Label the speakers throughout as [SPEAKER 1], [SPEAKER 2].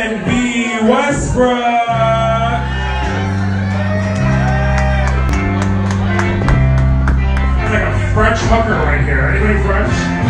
[SPEAKER 1] and V. Westbrooke. like a French hooker right here. Anybody French?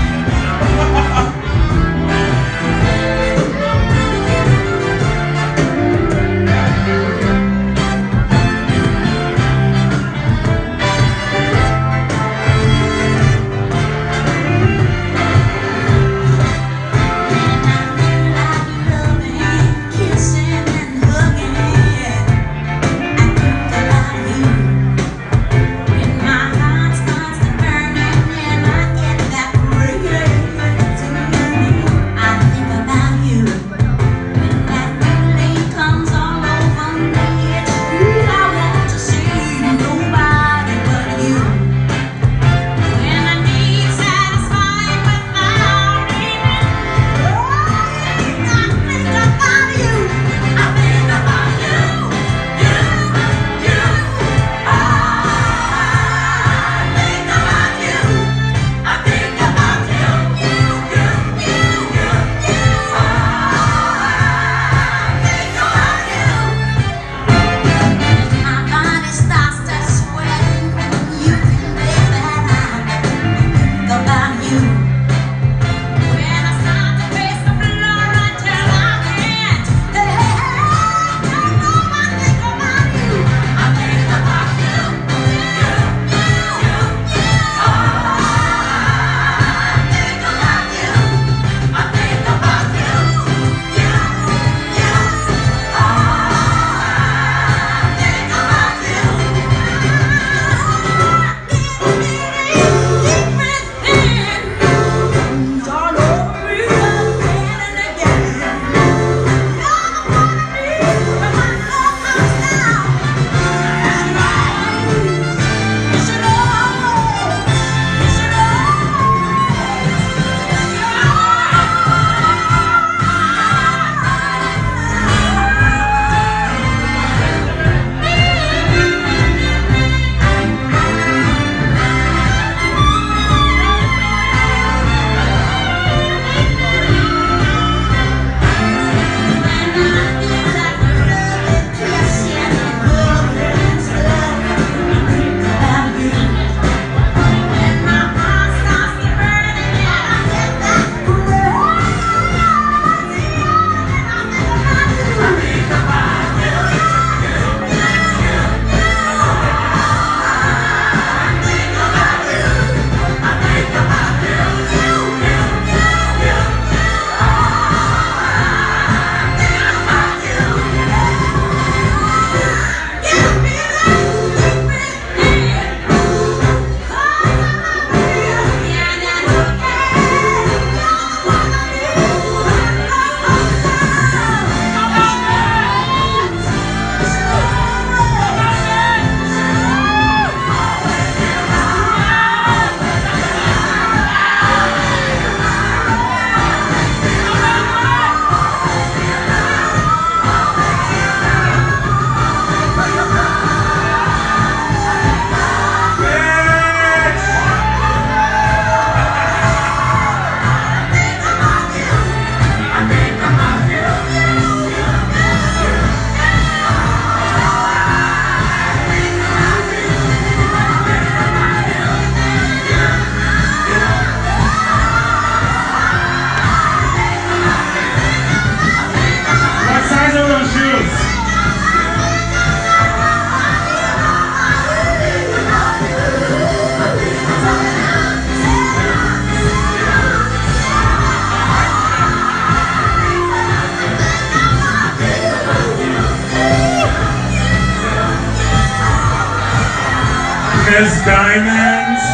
[SPEAKER 1] Miss Dymonds.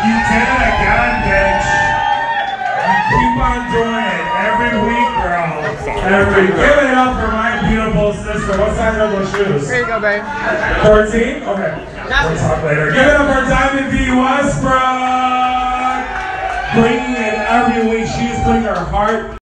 [SPEAKER 1] You did it again, bitch. You keep on doing it every week, girl. Every Give it up for my beautiful sister. What size are those shoes?
[SPEAKER 2] Here you go, babe.
[SPEAKER 1] 14? Okay. We'll talk later. Give it up for Dymond V. Westbrooke. Bringing it every week. She's putting her heart